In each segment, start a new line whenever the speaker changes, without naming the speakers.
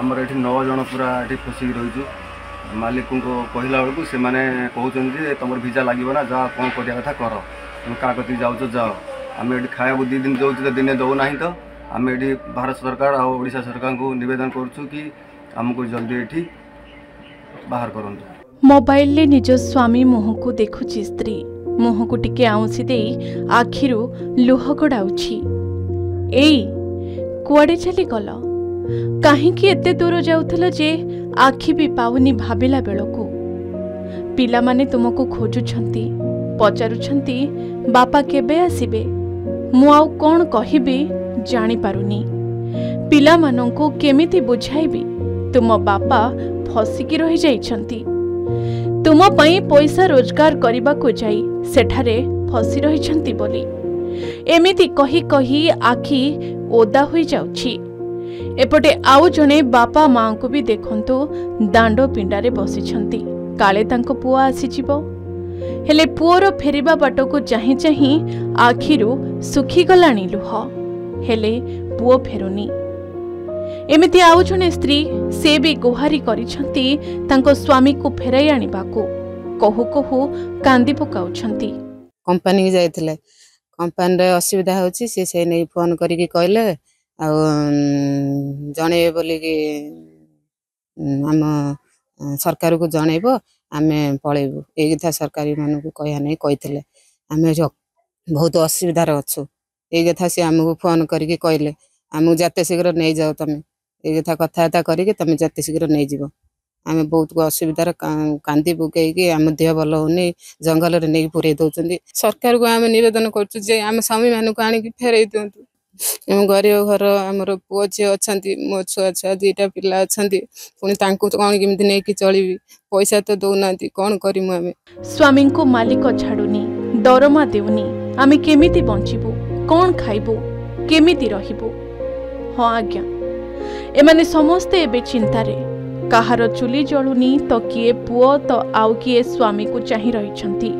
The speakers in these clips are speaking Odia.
ଆମର ଏଠି ନଅ ଜଣ ପୁରା ଏଠି ଫସିକି ରହିଛୁ। ମାଲିକଙ୍କୁ କହିଲା ବେଳକୁ ସେମାନେ କହୁଛନ୍ତି ଯେ ତୁମର ଭିଜା ଲାଗିବ ନା ଯାଅ କ'ଣ କରିବା କଥା କର। ତୁମେ କାହା କତିକି ଯାଉଛ ଯାଅ। ଆମେ ଏଠି ଖାଇବାକୁ ଦୁଇ ଦିନ ଦେଉଛୁ ତ ଦିନେ ଦେଉନାହିଁ ତ। ଆମେ ଏଠି ଭାରତ ସରକାର ଆଉ ଓଡ଼ିଶା ସରକାରଙ୍କୁ ନିବେଦନ କରୁଛୁ କି ଆମକୁ ଜଲ୍ଦି ଏଠି ବାହାର କରନ୍ତୁ।
ମୋବାଇଲରେ ନିଜ ସ୍ୱାମୀ ମୁହଁକୁ ଦେଖୁଛି ସ୍ତ୍ରୀ। ମୁହଁକୁ ଟିକେ ଆଉଁସି ଦେଇ ଆଖିରୁ ଲୁହ ଗଡ଼ାଉଛି। ଏଇ କୁଆଡ଼େ ଚାଲିଗଲ? କାହିଁକି ଏତେ ଦୂର ଯାଉଥିଲ ଯେ ଆଖି ବି ପାଉନି ଭାବିଲା ବେଳକୁ? ପିଲାମାନେ ତୁମକୁ ଖୋଜୁଛନ୍ତି ପଚାରୁଛନ୍ତି ବାପା କେବେ ଆସିବେ? ମୁଁ ଆଉ କ'ଣ କହିବି ଜାଣିପାରୁନି। ପିଲାମାନଙ୍କୁ କେମିତି ବୁଝାଇବି? ତୁମ ବାପା ଫସିକି ରହିଯାଇଛନ୍ତି। ତୁମ ପାଇଁ ପଇସା ରୋଜଗାର କରିବାକୁ ଯାଇ ସେଠାରେ ଫସି ରହିଛନ୍ତି ବୋଲି। ଏମିତି କହି କହି ଆଖି ଓଦା ହୋଇଯାଉଛି। ଏପଟେ ଆଉ ଜଣେ ବାପା ମାଆଙ୍କୁ ବି ଦେଖନ୍ତୁ ଦାଣ୍ଡ ପିଣ୍ଡାରେ ବସିଛନ୍ତି। କାଳେ ତାଙ୍କ ପୁଅ ଆସିଯିବ। ହେଲେ ପୁଅର ଫେରିବା ବାଟକୁ ଚାହିଁ ଚାହିଁ ଆଖିରୁ ଶୁଖିଗଲାଣି ଲୁହ। ହେଲେ ପୁଅ ଫେରୁନି। ଏମିତି ଆଉ ଜଣେ ସ୍ତ୍ରୀ ସେ ବି ଗୁହାରି କରିଛନ୍ତି ତାଙ୍କ ସ୍ୱାମୀକୁ ଫେରାଇ ଆଣିବାକୁ। କହୁ କହୁ କାନ୍ଦି ପକାଉଛନ୍ତି।
କମ୍ପାନୀକି ଯାଇଥିଲେ। କମ୍ପାନୀରେ ଅସୁବିଧା ହେଉଛି ସିଏ ସେଇ ନେଇ ଫୋନ୍ କରିକି କହିଲେ ଆଉ ଜଣେଇବେ ବୋଲିକି ଆମ ସରକାରକୁ ଜଣେଇବ ଆମେ ପଳେଇବୁ। ଏଇ କଥା ସରକାରୀ ମାନଙ୍କୁ କହିବା ନେଇ କହିଥିଲେ। ଆମେ ବହୁତ ଅସୁବିଧାରେ ଅଛୁ। ଏଇ କଥା ସିଏ ଆମକୁ ଫୋନ୍ କରିକି କହିଲେ ଆମକୁ ଯେତେ ଶୀଘ୍ର ନେଇଯାଅ ତମେ। ଏଇ କଥା କଥାବାର୍ତ୍ତା କରିକି ତମେ ଯେତେ ଶୀଘ୍ର ନେଇଯିବ। ଆମେ ବହୁତ ଅସୁବିଧାରେ କାନ୍ଦି ପକେଇକି ଆମ ଦେହ ଭଲ ହଉନି ଜଙ୍ଗଲରେ ନେଇକି ପୁରେଇ ଦଉଛନ୍ତି। ସରକାରକୁ ଆମେ ନିବେଦନ କରୁଛୁ ଯେ ଆମ ସ୍ୱାମୀ ମାନଙ୍କୁ ଆଣିକି ଫେରେଇ ଦିଅନ୍ତୁ। ଗରିବ ଘର ଆମର ପୁଅ ଝିଅ ଅଛନ୍ତି ମୋ ଛୁଆ ଛୁଆ ଦିଟା ପିଲା ଅଛନ୍ତି ପୁଣି ତାଙ୍କୁ କଣ କେମିତି ନେଇକି ଚଳିବି? ପଇସା ତ ଦଉନାହାନ୍ତି କଣ କରିମୁ ଆମେ?
ସ୍ୱାମୀଙ୍କୁ ମାଲିକ ଛାଡୁନି ଦରମା ଦେଉନି ଆମେ କେମିତି ବଞ୍ଚିବୁ? କ'ଣ ଖାଇବୁ? କେମିତି ରହିବୁ? ହଁ ଆଜ୍ଞା। ଏମାନେ ସମସ୍ତେ ଏବେ ଚିନ୍ତାରେ। କାହାର ଚୁଲି ଜଳୁନି ତ କିଏ ପୁଅ ତ ଆଉ କିଏ ସ୍ୱାମୀକୁ ଚାହିଁ ରହିଛନ୍ତି।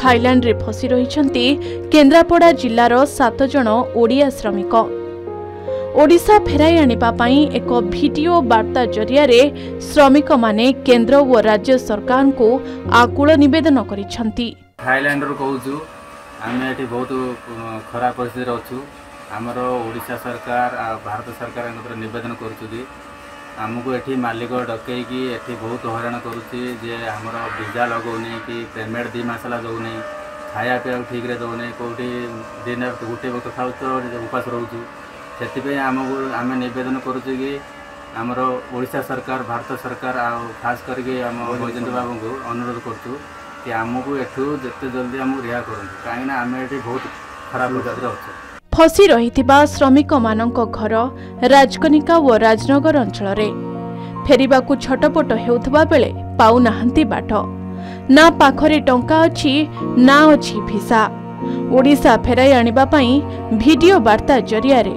ଥାଇଲାଣ୍ଡରେ ଫସି ରହିଛନ୍ତି କେନ୍ଦ୍ରାପଡ଼ା ଜିଲ୍ଲାର ସାତ ଜଣ ଓଡ଼ିଆ ଶ୍ରମିକ। ଓଡ଼ିଶା ଫେରାଇ ଆଣିବା ପାଇଁ ଏକ ଭିଡିଓ ବାର୍ତ୍ତା ଜରିଆରେ ଶ୍ରମିକମାନେ କେନ୍ଦ୍ର ଓ ରାଜ୍ୟ ସରକାରଙ୍କୁ ଆକୁଳ ନିବେଦନ କରିଛନ୍ତି।
ଥାଇଲାଣ୍ଡରୁ କହୁଛୁ ଆମେ ଏଠି ବହୁତ ଖରାପ ପରିସ୍ଥିତିରେ ଅଛୁ। ଆମର ଓଡ଼ିଶା ସରକାର ଭାରତ ଆମକୁ ଏଠି ମାଲିକ ଡକେଇକି ଏଠି ବହୁତ ହଇରାଣ କରୁଛି ଯେ ଆମର ଭିଜା ଲଗାଉନି କି ପେମେଣ୍ଟ ଦୁଇ ମାସ ହେଲା ଦେଉନି ଖାଇବା ପିଇବାକୁ ଠିକ୍ରେ ଦେଉନି କେଉଁଠି ଦିନ ଗୋଟେ ବକ୍ତ ଖାଉଛୁ ତ ଉପାସ ରହୁଛୁ। ସେଥିପାଇଁ ଆମକୁ ଆମେ ନିବେଦନ କରୁଛୁ କି ଆମର ଓଡ଼ିଶା ସରକାର ଭାରତ ସରକାର ଆଉ ଖାସ୍ କରିକି ଆମ ବୈଜୟନ୍ତ ବାବୁଙ୍କୁ ଅନୁରୋଧ କରୁଛୁ କି ଆମକୁ ଏଠୁ ଯେତେ ଜଲ୍ଦି ଆମକୁ ରିହା କରନ୍ତୁ। କାହିଁକିନା ଆମେ ଏଠି ବହୁତ ଖରାପ ପରିସ୍ଥିତିରେ ଅଛୁ।
ଫସି ରହିଥିବା ଶ୍ରମିକମାନଙ୍କ ଘର ରାଜକନିକା ଓ ରାଜନଗର ଅଞ୍ଚଳରେ। ଫେରିବାକୁ ଛଟପଟ ହେଉଥିବା ବେଳେ ପାଉନାହାନ୍ତି ବାଟ। ନା ପାଖରେ ଟଙ୍କା ଅଛି ନା ଅଛି ଭିସା। ଓଡ଼ିଶା ଫେରାଇ ଆଣିବା ପାଇଁ ଭିଡିଓ ବାର୍ତ୍ତା ଜରିଆରେ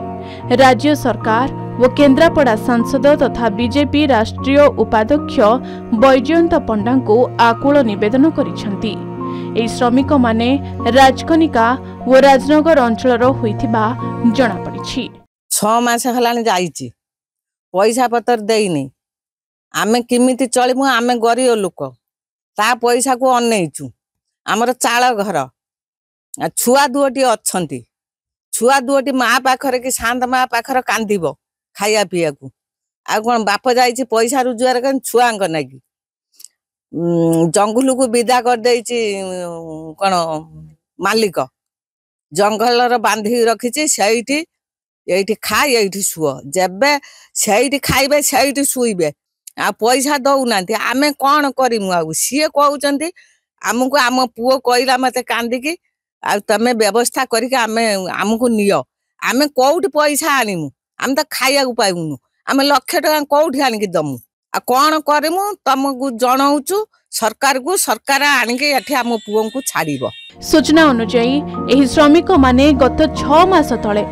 ରାଜ୍ୟ ସରକାର ଓ କେନ୍ଦ୍ରାପଡ଼ା ସାଂସଦ ତଥା ବିଜେପି ରାଷ୍ଟ୍ରୀୟ ଉପାଧ୍ୟକ୍ଷ ବୈଜୟନ୍ତ ପଣ୍ଡାଙ୍କୁ ଆକୁଳ ନିବେଦନ କରିଛନ୍ତି। ଏହି ଶ୍ରମିକମାନେ ରାଜକନିକା ଓ ରାଜନଗର ଅଞ୍ଚଳର ହୋଇଥିବା ଜଣାପଡ଼ିଛି।
ଛଅ ମାସ ହେଲାଣି ଯାଇଛି। ପଇସା ପତ୍ର ଦେଇନି। ଆମେ କେମିତି ଚଳିବୁ? ଆମେ ଗରିବ ଲୋକ। ତା ପଇସାକୁ ଅନେଇଛୁ। ଆମର ଚାଳ ଘର। ଛୁଆ ଦୁଅଟି ଅଛନ୍ତି। ଛୁଆ ଦୁଅଟି ମା ପାଖରେ କି ଶାନ୍ତ ମା ପାଖରେ କାନ୍ଦିବ ଖାଇବା ପିଇବାକୁ। ଆଉ କଣ ବାପ ଯାଇଛି ପଇସା ରୋଜଗାର କରି ଛୁଆଙ୍କ ନାଗି। ଜଙ୍ଗଲକୁ ବିଦା କରିଦେଇଛି ଉଁ, କଣ ମାଲିକ। ଜଙ୍ଗଲର ବାନ୍ଧିକି ରଖିଛି ସେଇଠି ଏଇଠି ଖା ଏଇଠି ଶୁଅ। ଯେବେ ସେଇଠି ଖାଇବେ ସେଇଠି ଶୋଇବେ। ଆଉ ପଇସା ଦଉନାହାନ୍ତି। ଆମେ କଣ କରିମୁ ଆଉ? ସିଏ କହୁଛନ୍ତି ଆମକୁ ଆମ ପୁଅ କହିଲା ମତେ କାନ୍ଦିକି ଆଉ ତମେ ବ୍ୟବସ୍ଥା କରିକି ଆମେ ଆମକୁ ନିଅ। ଆମେ କୋଉଠି ପଇସା ଆଣିମୁ? ଆମେ ତ ଖାଇବାକୁ ପାଇବୁନୁ ଆମେ ଲକ୍ଷେ ଟଙ୍କା କୋଉଠି ଆଣିକି ଦମୁ? ଆଉ କଣ କରିମୁ ତମକୁ ଜଣଉଛୁ ସରକାରକୁ ସରକାର ଆଣିକି ଏଠି ଆମ ପୁଅଙ୍କୁ ଛାଡ଼ିବ।
ସୂଚନା ଅନୁଯାୟୀ ଏହି ଶ୍ରମିକମାନେ ଗତ ଛଅ ମାସ ତଳେ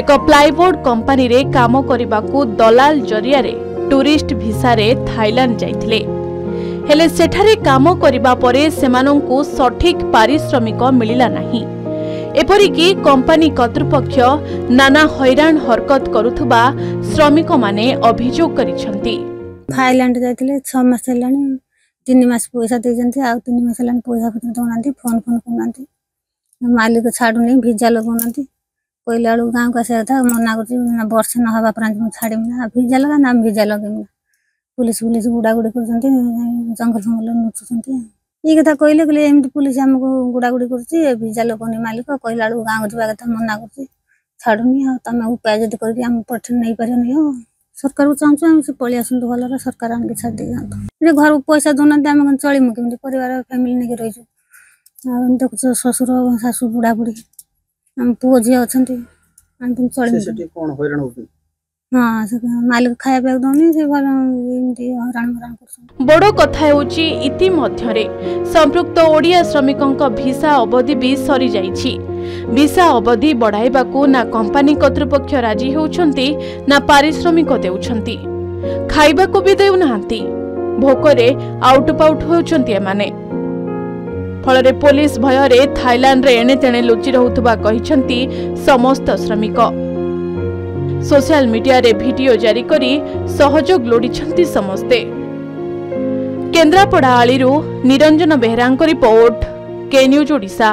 ଏକ ପ୍ଲାଇବୋର୍ଡ କମ୍ପାନୀରେ କାମ କରିବାକୁ ଦଲାଲ ଜରିଆରେ ଟୁରିଷ୍ଟ ଭିସାରେ ଥାଇଲାଣ୍ଡ ଯାଇଥିଲେ। ହେଲେ ସେଠାରେ କାମ କରିବା ପରେ ସେମାନଙ୍କୁ ସଠିକ ପାରିଶ୍ରମିକ ମିଳିଲା ନାହିଁ। ଏପରିକି କମ୍ପାନୀ କର୍ତ୍ତୃପକ୍ଷ ନାନା ହଇରାଣ ହରକତ କରୁଥିବା ଶ୍ରମିକମାନେ ଅଭିଯୋଗ କରିଛନ୍ତି।
ଥାଇଲାଣ୍ଡ ଯାଇଥିଲେ ଛଅ ମାସ ହେଲାଣି ତିନି ମାସ ପଇସା ଦେଇଛନ୍ତି ଆଉ ତିନି ମାସ ହେଲାଣି ପଇସା ପତ୍ର ଦଉନାହାନ୍ତି ଫୋନ୍ ଫୋନ୍ କରୁନାହାନ୍ତି। ମାଲିକ ଛାଡୁନି ଭିଜା ଲଗାଉନାହାନ୍ତି। କହିଲା ବେଳକୁ ଗାଁକୁ ଆସିବା କଥା ମନା କରୁଛି ନା ବର୍ଷେ ନ ହେବା ପର୍ଯ୍ୟନ୍ତ ମୁଁ ଛାଡ଼ିବି ନା ଭିଜା ଲଗା ନା ମୁଁ ଭିଜା ଲଗେଇବି ନା ପୁଲିସ ଫୁଲିସ ଗୁଡାଗୁଡି କରୁଛନ୍ତି ଜଙ୍ଗଲ ଫଙ୍ଗଲ ନୁଚୁଛନ୍ତି ଏଇ କଥା କହିଲେ କହିଲେ ଏମିତି ପୁଲିସ ଆମକୁ ଗୁଡାଗୁଡି କରୁଛି ଏ ଭିଜା ଲଗାଉନି ମାଲିକ କହିଲା ବେଳକୁ ଗାଁକୁ ଯିବା କଥା ମନା କରୁଛି। ଛାଡୁନି ଆଉ ତମେ ଉପାୟ ଯଦି କରିକି ଆମ ପଠେଇ ନେଇପାରିବନି ଆଉ। ସରକାରକୁ ଚାହୁଁଛୁ ଆମେ ସେ ପଳେଇ ଆସନ୍ତୁ ଭଲରେ ସରକାର ଆଣିକି ଛାଡ଼ି ଦେଇଯାଆନ୍ତୁ ଯେ ଘରକୁ ପଇସା ଦଉନାହାନ୍ତି ଆମେ କଣ ଚଳିମୁ କେମିତି? ପରିବାର ଫ୍ୟାମିଲି ନେଇକି ରହିଛୁ। ଆଉ ଦେଖୁଛ ଶ୍ୱଶୁର ଶାଶୁ ବୁଢାବୁଢୀ। ଆମ ପୁଅ ଝିଅ ଅଛନ୍ତି ଆମେ କେମିତି ଚଳିମୁ?
କଣ ହଇରାଣ ହଉଛନ୍ତି?
ଏମିତି
ବଡ଼ କଥା ହେଉଛି ଇତିମଧ୍ୟରେ ସମ୍ପୃକ୍ତ ଓଡ଼ିଆ ଶ୍ରମିକଙ୍କ ଭିସା ଅବଧି ବି ସରିଯାଇଛି। ଭିସା ଅବଧି ବଢ଼ାଇବାକୁ ନା କମ୍ପାନୀ କର୍ତ୍ତୃପକ୍ଷ ରାଜି ହେଉଛନ୍ତି ନା ପାରିଶ୍ରମିକ ଦେଉଛନ୍ତି। ଖାଇବାକୁ ବି ଦେଉନାହାନ୍ତି। ଭୋକରେ ଆଉଟୁପାଉଟ ହେଉଛନ୍ତି ଏମାନେ। ଫଳରେ ପୋଲିସ ଭୟରେ ଥାଇଲାଣ୍ଡରେ ଏଣେତେଣେ ଲୁଚି ରହୁଥିବା କହିଛନ୍ତି ସମସ୍ତ ଶ୍ରମିକ। ସୋସିଆଲ ମିଡିଆରେ ଭିଡିଓ ଜାରି କରି ସହଯୋଗ ଲୋଡ଼ିଛନ୍ତି ସମସ୍ତେ। କେନ୍ଦ୍ରାପଡ଼ା ଆଳିରୁ ନିରଞ୍ଜନ ବେହେରାଙ୍କ ରିପୋର୍ଟ କେ ନ୍ୟୁଜ୍ ଓଡ଼ିଶା।